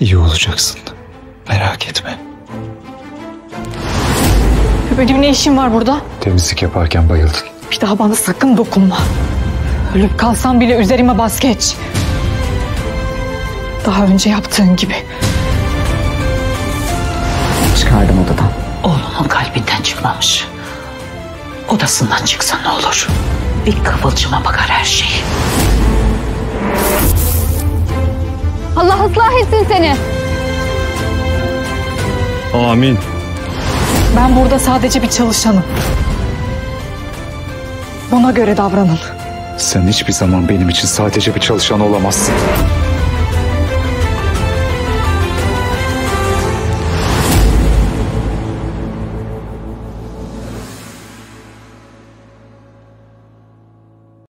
İyi olacaksın. Merak etme. Benim ne işim var burada? Temizlik yaparken bayıldın. Bir daha bana sakın dokunma. Ölüp kalsam bile üzerime bas geç. Daha önce yaptığın gibi. Çıkardım odadan. Oğlunun kalbinden çıkmamış. Odasından çıksa ne olur? Bir kıvılcıma bakar her şey. Allah ıslah etsin seni. Amin. Ben burada sadece bir çalışanım. Buna göre davranın. Sen hiçbir zaman benim için sadece bir çalışan olamazsın.